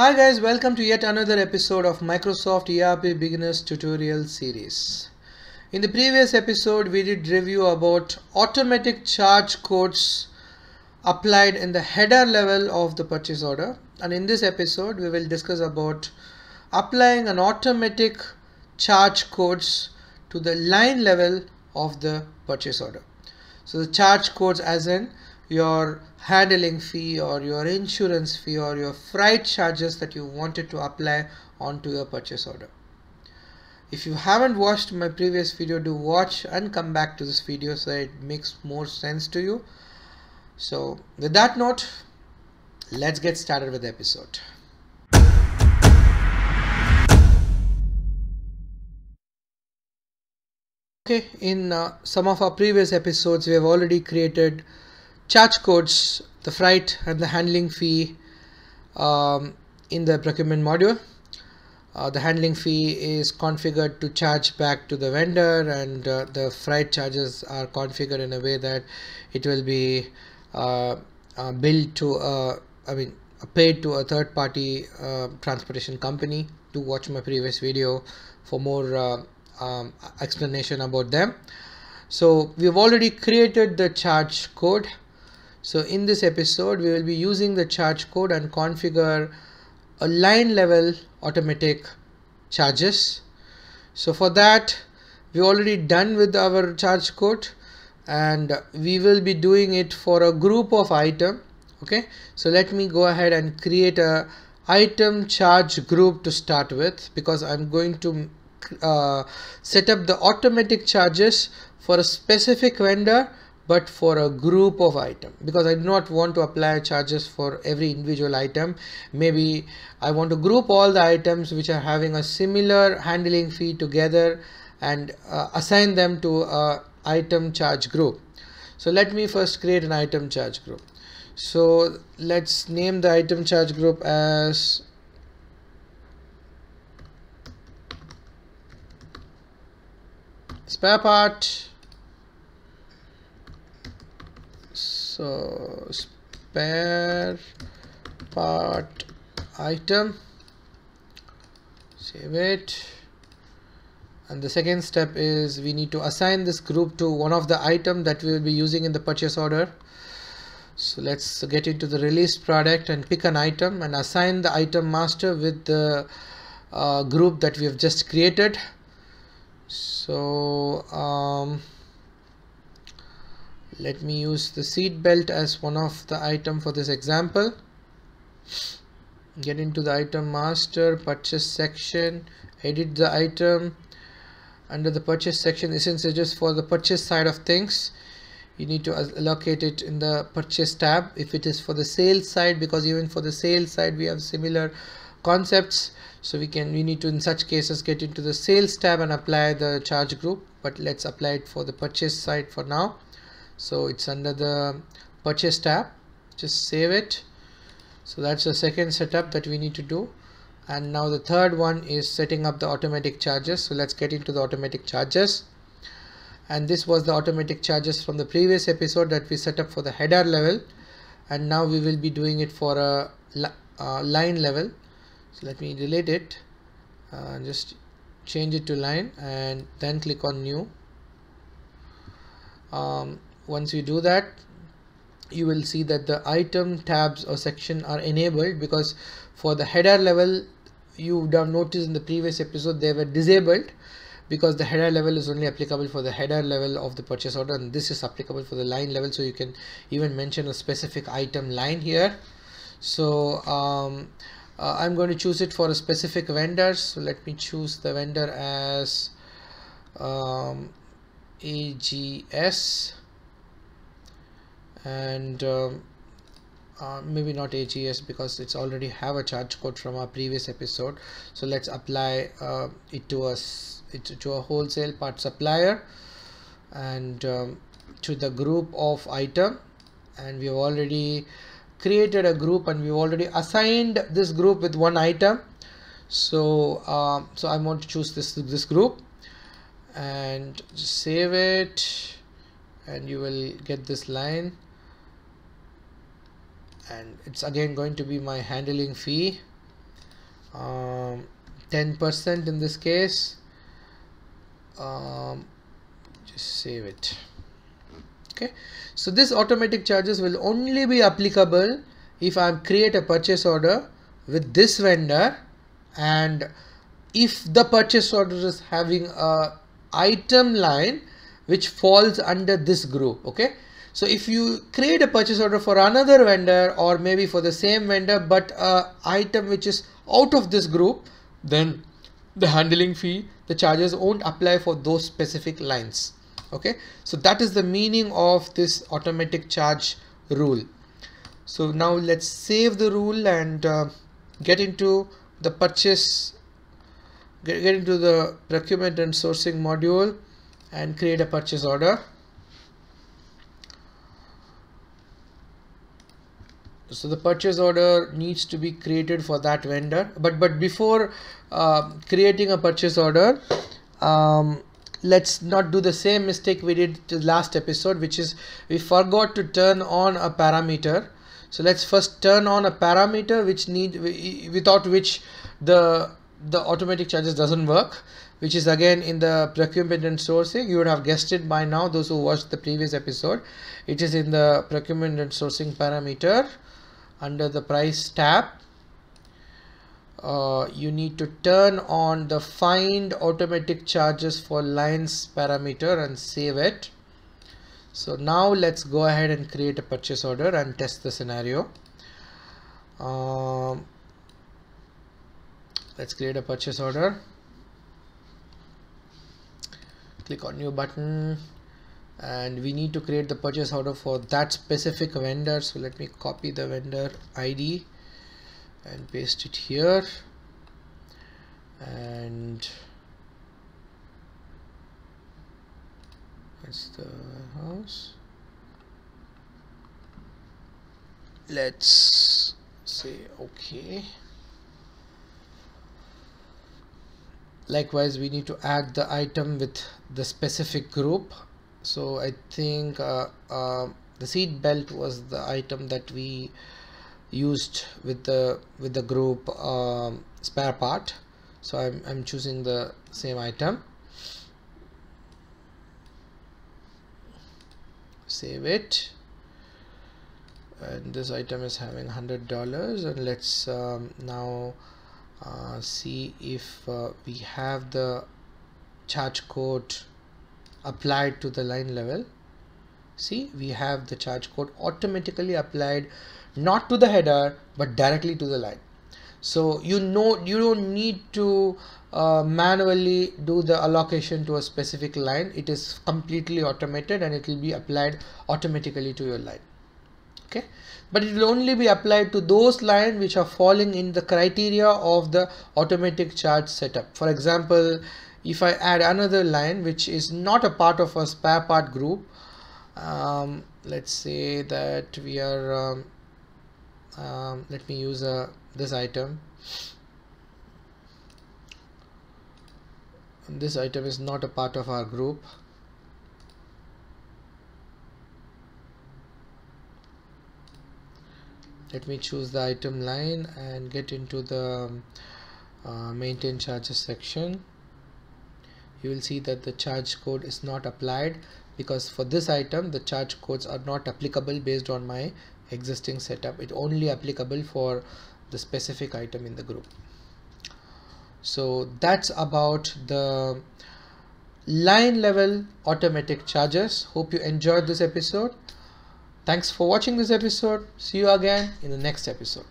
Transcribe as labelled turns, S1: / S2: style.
S1: Hi guys, welcome to yet another episode of Microsoft ERP Beginners Tutorial Series. In the previous episode, we did review about automatic charge codes applied in the header level of the purchase order. And in this episode, we will discuss about applying an automatic charge codes to the line level of the purchase order. So the charge codes as in your handling fee or your insurance fee or your freight charges that you wanted to apply onto your purchase order. If you haven't watched my previous video, do watch and come back to this video so it makes more sense to you. So with that note, let's get started with the episode. Okay, in uh, some of our previous episodes, we have already created charge codes, the freight and the handling fee um, in the procurement module. Uh, the handling fee is configured to charge back to the vendor and uh, the freight charges are configured in a way that it will be uh, uh billed to uh, I mean paid to a third party uh, transportation company. To watch my previous video for more um, explanation about them. So we've already created the charge code so in this episode, we will be using the charge code and configure a line level automatic charges. So for that, we already done with our charge code and we will be doing it for a group of item. Okay, so let me go ahead and create a item charge group to start with because I'm going to uh, set up the automatic charges for a specific vendor but for a group of item. Because I do not want to apply charges for every individual item. Maybe I want to group all the items which are having a similar handling fee together and uh, assign them to a item charge group. So let me first create an item charge group. So let's name the item charge group as spare part so spare part item. Save it. And the second step is we need to assign this group to one of the item that we will be using in the purchase order. So let's get into the released product and pick an item and assign the item master with the uh, group that we have just created. So um, let me use the seat belt as one of the item for this example. Get into the item master purchase section edit the item. Under the purchase section since it's just for the purchase side of things. You need to allocate it in the purchase tab. If it is for the sales side because even for the sales side we have similar concepts. So we can we need to in such cases get into the sales tab and apply the charge group. But let's apply it for the purchase side for now so it's under the purchase tab. Just save it. So that's the second setup that we need to do. And now the third one is setting up the automatic charges. So let's get into the automatic charges. And this was the automatic charges from the previous episode that we set up for the header level. And now we will be doing it for a uh, line level. So let me delete it. Uh, just change it to line and then click on new. Um, once you do that you will see that the item tabs or section are enabled because for the header level you would have noticed in the previous episode they were disabled because the header level is only applicable for the header level of the purchase order and this is applicable for the line level. So you can even mention a specific item line here. So um, uh, I'm going to choose it for a specific vendor. So let me choose the vendor as um, AGS and um, uh, maybe not AGS because it's already have a charge code from our previous episode. So let's apply uh, it to us it to a wholesale part supplier and um, to the group of item. And we have already created a group and we've already assigned this group with one item. So um, so I want to choose this this group and save it. And you will get this line and it's again going to be my handling fee. Um, 10% in this case. Um, just save it. Okay. So this automatic charges will only be applicable if I create a purchase order with this vendor. And if the purchase order is having a item line which falls under this group. Okay so if you create a purchase order for another vendor or maybe for the same vendor but a item which is out of this group then the handling fee the charges won't apply for those specific lines. Okay? So that is the meaning of this automatic charge rule. So now let's save the rule and uh, get into the purchase get, get into the procurement and sourcing module and create a purchase order so the purchase order needs to be created for that vendor. But but before uh, creating a purchase order um, let's not do the same mistake we did the last episode which is we forgot to turn on a parameter. So let's first turn on a parameter which need without which the the automatic charges doesn't work which is again in the procurement and sourcing. You would have guessed it by now those who watched the previous episode. It is in the procurement and sourcing parameter under the price tab. Uh, you need to turn on the find automatic charges for lines parameter and save it. So now let's go ahead and create a purchase order and test the scenario. Um, let's create a purchase order. Click on new button and we need to create the purchase order for that specific vendor. So let me copy the vendor ID and paste it here. And that's the house. Let's say okay. Likewise we need to add the item with the specific group so I think uh, uh, the seat belt was the item that we used with the with the group um, spare part. So I'm, I'm choosing the same item. Save it. And this item is having hundred dollars. And let's um, now uh, see if uh, we have the charge code applied to the line level. See we have the charge code automatically applied not to the header but directly to the line. So you know you don't need to uh, manually do the allocation to a specific line. It is completely automated and it will be applied automatically to your line. Okay? But it will only be applied to those lines which are falling in the criteria of the automatic charge setup. For example if I add another line which is not a part of a spare part group um, let's say that we are um, um, let me use uh, this item. And this item is not a part of our group. Let me choose the item line and get into the um, uh, maintain charges section you will see that the charge code is not applied because for this item the charge codes are not applicable based on my existing setup. It only applicable for the specific item in the group. So that's about the line level automatic charges. Hope you enjoyed this episode. Thanks for watching this episode. See you again in the next episode